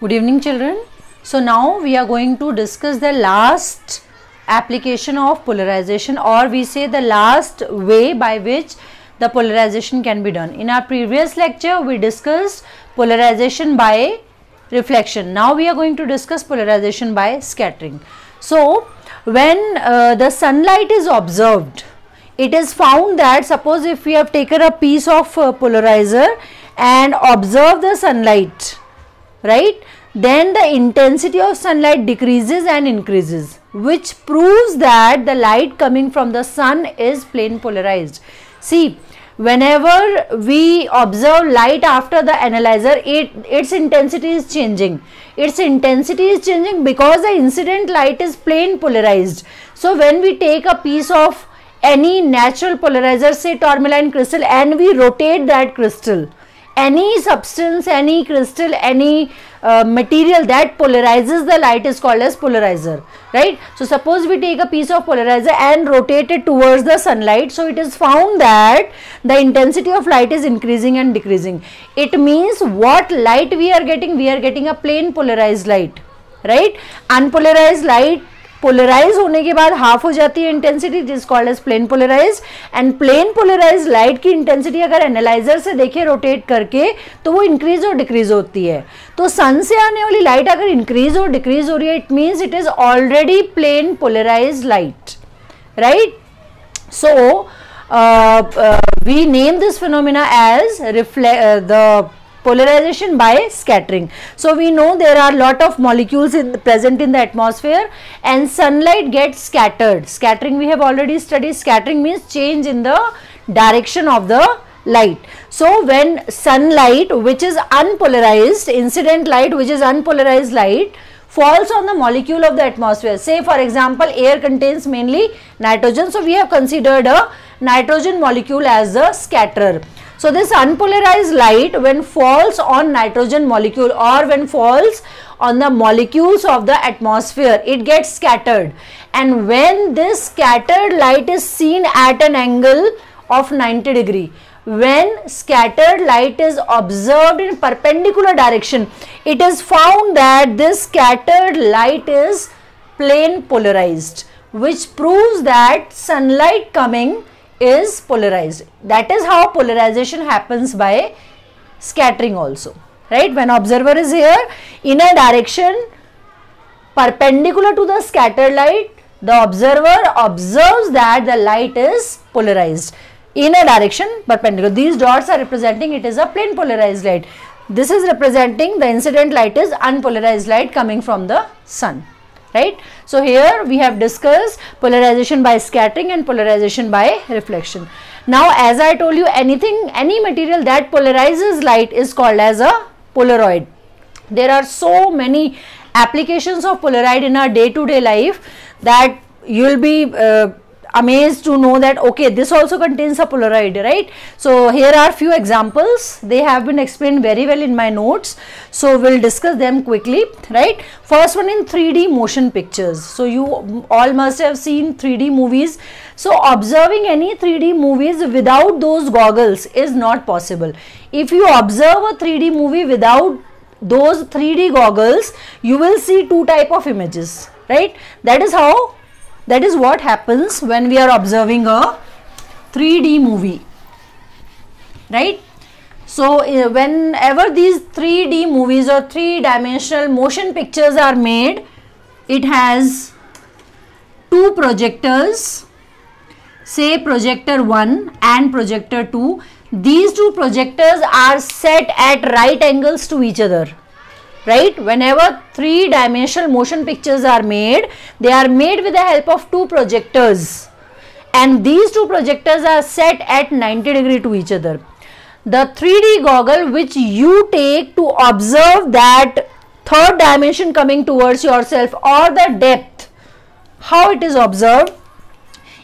Good evening children. So now we are going to discuss the last application of polarization or we say the last way by which the polarization can be done. In our previous lecture we discussed polarization by reflection. Now we are going to discuss polarization by scattering. So when uh, the sunlight is observed it is found that suppose if we have taken a piece of uh, polarizer and observe the sunlight right? Then the intensity of sunlight decreases and increases which proves that the light coming from the sun is plane polarized. See whenever we observe light after the analyzer it its intensity is changing. Its intensity is changing because the incident light is plane polarized. So when we take a piece of any natural polarizer say tourmaline crystal and we rotate that crystal any substance any crystal any uh, material that polarizes the light is called as polarizer right? So suppose we take a piece of polarizer and rotate it towards the sunlight. So it is found that the intensity of light is increasing and decreasing. It means what light we are getting? We are getting a plane polarized light right? Unpolarized light polarise होने के बाद half हो जाती है intensity जिस called as plane polarise and plane polarise light की intensity अगर analyser से देखे रोटेट करके तो वो इंक्रीज और डिक्रीज होती है. तो सन से आने वाली लाइट अगर इंक्रीज और डिक्रीज हो रही है it means it is already plane polarise light right so we name this phenomena as reflect the polarization by scattering. So we know there are lot of molecules in, present in the atmosphere and sunlight gets scattered. Scattering we have already studied. Scattering means change in the direction of the light. So when sunlight which is unpolarized, incident light which is unpolarized light falls on the molecule of the atmosphere. Say for example air contains mainly nitrogen. So we have considered a nitrogen molecule as a scatterer. So this unpolarized light when falls on nitrogen molecule or when falls on the molecules of the atmosphere, it gets scattered. And when this scattered light is seen at an angle of 90 degree, when scattered light is observed in perpendicular direction, it is found that this scattered light is plane polarized which proves that sunlight coming is polarized. That is how polarization happens by scattering also. Right? When observer is here in a direction perpendicular to the scattered light, the observer observes that the light is polarized in a direction perpendicular. These dots are representing it is a plane polarized light. This is representing the incident light is unpolarized light coming from the sun right. So, here we have discussed polarization by scattering and polarization by reflection. Now, as I told you anything any material that polarizes light is called as a Polaroid. There are so many applications of Polaroid in our day to day life that you will be uh, amazed to know that okay this also contains a polaroid right? So here are few examples. They have been explained very well in my notes. So we'll discuss them quickly right? First one in 3d motion pictures. So you all must have seen 3d movies. So observing any 3d movies without those goggles is not possible. If you observe a 3d movie without those 3d goggles you will see two type of images right? That is how that is what happens when we are observing a 3D movie. Right? So, uh, whenever these 3D movies or 3 dimensional motion pictures are made, it has two projectors, say projector 1 and projector 2. These two projectors are set at right angles to each other right? Whenever three dimensional motion pictures are made they are made with the help of two projectors. And these two projectors are set at 90 degree to each other. The 3d goggle which you take to observe that third dimension coming towards yourself or the depth how it is observed?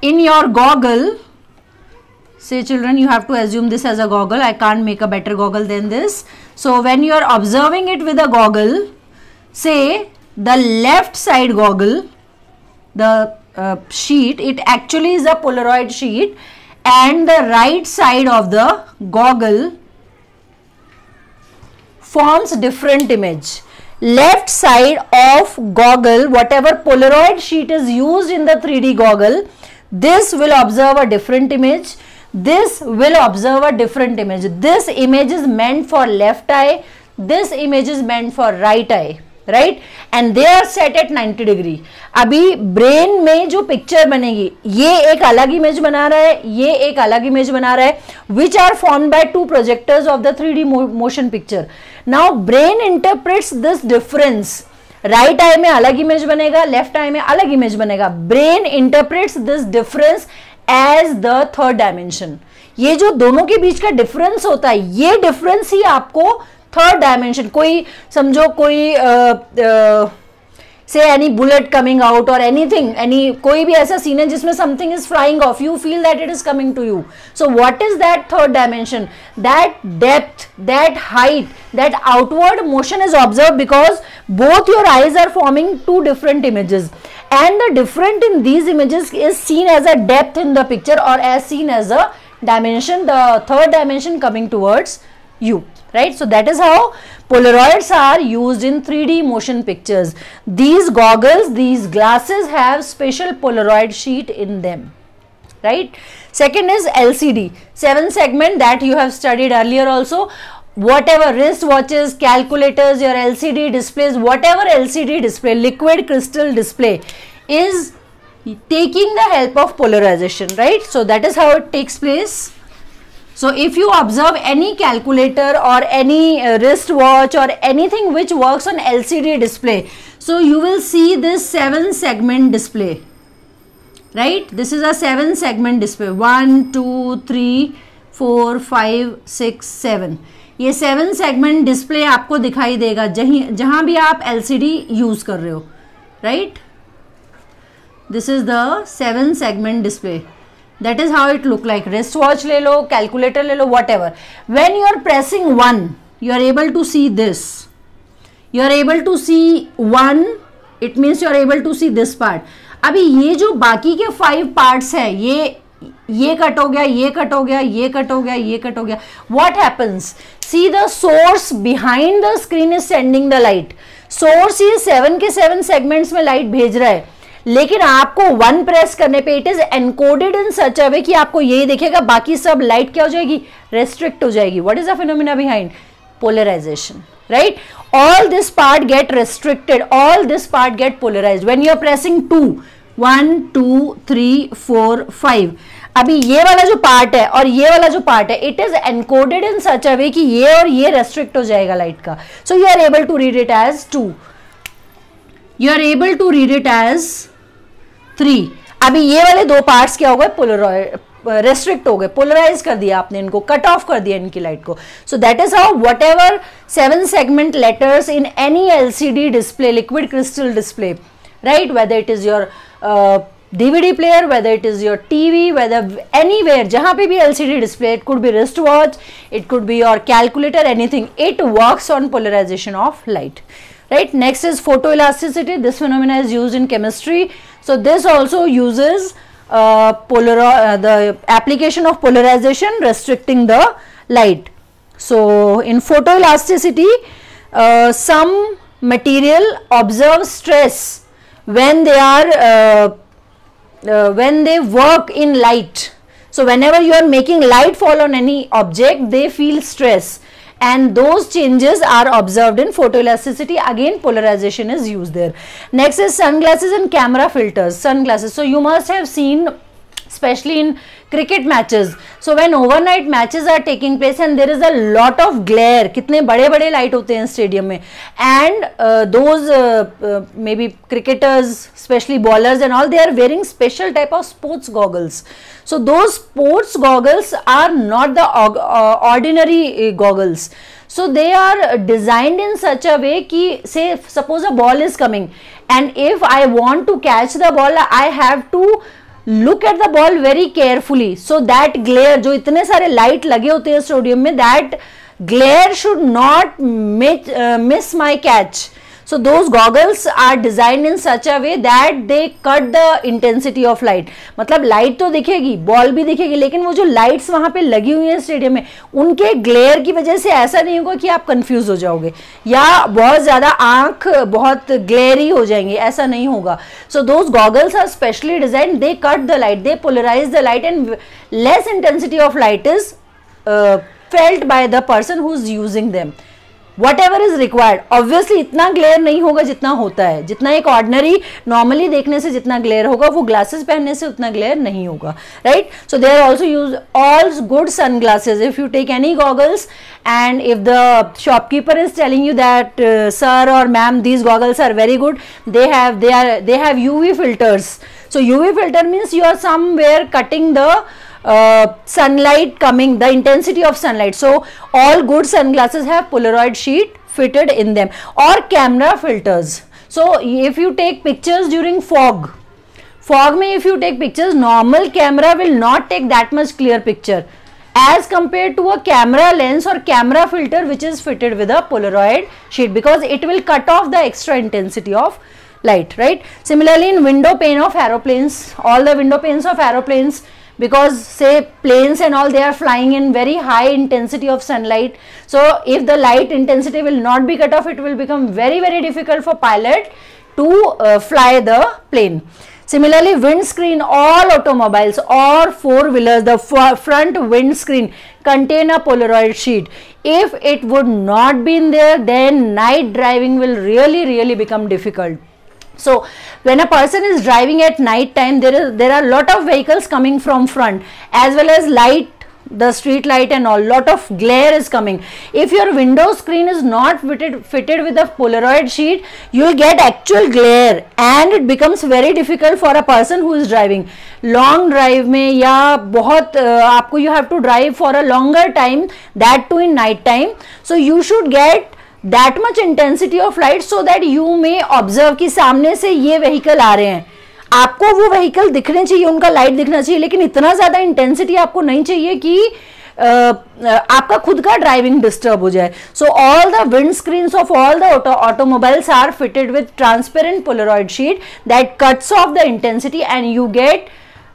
In your goggle say children you have to assume this as a goggle. I can't make a better goggle than this so when you are observing it with a goggle say the left side goggle the uh, sheet it actually is a polaroid sheet and the right side of the goggle forms different image. Left side of goggle whatever polaroid sheet is used in the 3d goggle this will observe a different image this will observe a different image. This image is meant for left eye. This image is meant for right eye right and they are set at 90 degree अभी brain में जो picture बनेगी, ये एक अलग image बना रहा है, ये एक अलग इमेज बना रहा है which are form by two projectors of the three D motion picture now brain interprets this difference right eye में अलग इमेज बनेगा लेफ़्ट आई में अलग इमेज बनेगा. Brain interprets this difference as the third dimension ये जो दोनों के बीच का डिफरेंस होता है, ये डिफरेंस ही आपको थर्ड डायमेंशन कोई समझो कोई say any bullet coming out or anything any koi bhi aisa scene hai jisme something is flying off you feel that it is coming to you. So what is that third dimension? That depth that height that outward motion is observed because both your eyes are forming two different images. And the different in these images is seen as a depth in the picture or as seen as a dimension the third dimension coming towards you right? So that is how polaroids are used in 3d motion pictures. These goggles these glasses have special polaroid sheet in them. Right? Second is lcd seven segment that you have studied earlier also. Whatever wrist watches calculators your lcd displays whatever lcd display liquid crystal display is taking the help of polarization. Right? So that is how it takes place so if you observe any calculator और any wrist watch और any thing which work on L C D display so you will see this seven segment display right this is a seven segment display one two three four five six seven ये seven segment display आपको दिखाई देगा, जहीं, जहाँ भी आप L C D use कर रहे हो. Right this is the seven segment display that is how it look like wrist watch ले लो कैलकुलेटर ले लो whatever when you are pressing one you are able to see this you are able to see one it means you are able to see this part अभी ये जो बाकी के five parts हैं, ये ये कट हो गया, ये कट हो गया, ये कट हो गया, ये कट हो गया. What happens see the source behind the screen is sending the light source ये सेवन के सेवन सेगमेंट्स में लाइट भेज रहा है. लेकिन आपको वन प्रेस करने पे it is encoded in such a way कि आपको यही देखेगा, बाकी सब लाइट क्या हो जाएगी? रेस्ट्रिक्ट हो जाएगी। What is the phenomena behind polarisation right all this part get restricted all this part get polarise when you are pressing two one two three four five अभी ये वाला जो पार्ट है और ये वाला जो पार्ट है it is encoded in such a way कि ये और ये रेस्ट्रिक्ट हो जाएगा लाइट का। So you are able to read it as two you are able to read it as three अभी ये वाले दो पार्ट्स क्या हो गए? पोलराइड रेस्ट्रिक्ट हो गए. पोलराइज कर दिया आपने इनको. कट ऑफ़ कर दिया इनकी लाइट को. So that is how whatever seven segment letters in any L C D display liquid crystal display right whether it is your DVD player whether it is your TV whether anywhere जहाँ पर भी LCD display it could be wrist watch it could be your calculator anything it work on polarization of light Right. Next is photoelasticity. This phenomena is used in chemistry. So this also uses uh, polar uh, the application of polarization restricting the light. So in photoelasticity, uh, some material observe stress when they are uh, uh, when they work in light. So whenever you are making light fall on any object, they feel stress and those changes are observed in photoelasticity. Again polarization is used there. Next is sunglasses and camera filters. Sunglasses. So you must have seen especially in cricket matches. So when overnight matches are taking place and there is a lot of glare kitne bade bade light hote hain stadium mein and uh, those uh, uh, maybe cricketers especially bowlers and all they are wearing special type of sports goggles. So those sports goggles are not the uh, ordinary uh, goggles. So they are designed in such a way ki say suppose a ball is coming and if i want to catch the ball i have to look at the ball very carefully so that glare जो इतने सारे light लगे होते हैं stadium में that glare should not miss my catch so, those goggles are designed in such a way that they cut the intensity of light. मतलब light तो दिखेगी बॉल भी दिखेगी, लेकिन वो जो लाइट्स वहाँ पे लगी हुई हैं स्टेडियम में, उनके ग्लेयर की वजह से ऐसा नहीं होगा कि आप कंफ्यूज हो जाओगे। या बहुत ज़्यादा आँख बहुत ग्लेयरी हो जाएँगे, ऐसा नहीं होगा। So those goggles are specially design they cut the light they polarize the light and less intensity of light is felt by the person who is using them whatever is required obviously इतना glare नहीं होगा जितना होता है। जितना एक ordinary normally देखने से जितना ग्लेयर होगा, वो ग्लासेस पहनने से उतना ग्लेयर नहीं होगा। Right so they are also use all good sun glasses if you take any goggles and if the shopkeeper is telling you that sir और ma'am these goggles are very good they have they are they have U V filters so U V filter means you are somewhere cutting the uh, sunlight coming the intensity of sunlight. So all good sunglasses have polaroid sheet fitted in them or camera filters. So if you take pictures during fog fog may if you take pictures normal camera will not take that much clear picture. As compared to a camera lens or camera filter which is fitted with a polaroid sheet because it will cut off the extra intensity of light right? Similarly in window pane of aeroplanes all the window panes of aeroplanes because say planes and all they are flying in very high intensity of sunlight. So if the light intensity will not be cut off it will become very very difficult for pilot to uh, fly the plane. Similarly windscreen all automobiles or four wheelers the front windscreen contain a polaroid sheet. If it would not be in there then night driving will really really become difficult so when a person is driving at night time, there is there are lot of vehicles coming from front as well as light the street light and all lot of glare is coming. If your window screen is not fitted fitted with a polaroid sheet you will get actual glare and it becomes very difficult for a person who is driving. Long drive mein ya bahut uh, you have to drive for a longer time that too in night time. So you should get that much intensity of light so that you may observe कि सामने से ये vehicle आ रहे हैं। आपको वो vehicle दिखने चाहिए, उनका लाइट दिखना चाहिए, लेकिन इतना ज़्यादा इंटेंसिटी आपको नहीं चाहिए कि आपका खुद का ड्राइविंग डिस्टर्ब हो जाए। So all the windscreen of all the automobiles are fitted with transparent polaroid sheet that cuts off the intensity and you get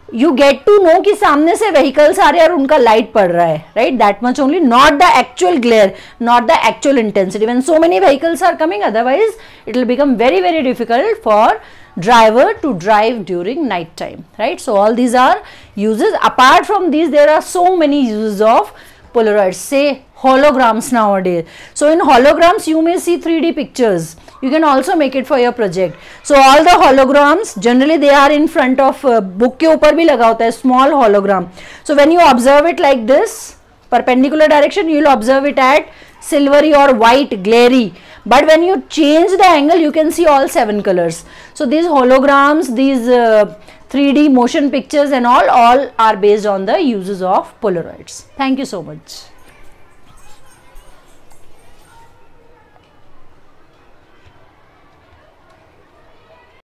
you get to know कि सामने से व्हीकल्स आ रहे हैं और उनका लाइट पड़ रहा है right that much only not the actual glare not the actual intensity when so many vehicles are coming otherwise it will become very very difficult for driver to drive during night time right so all these are usages apart from these there are so many use of polaroid say holograms nowadays so in holograms you may see three D pictures you can also make it for your project. So all the holograms generally they are in front of uh, book ke upar bhi laga hota hai small hologram. So when you observe it like this perpendicular direction you will observe it at silvery or white glary. But when you change the angle you can see all seven colors. So these holograms these uh, 3d motion pictures and all all are based on the uses of polaroids. Thank you so much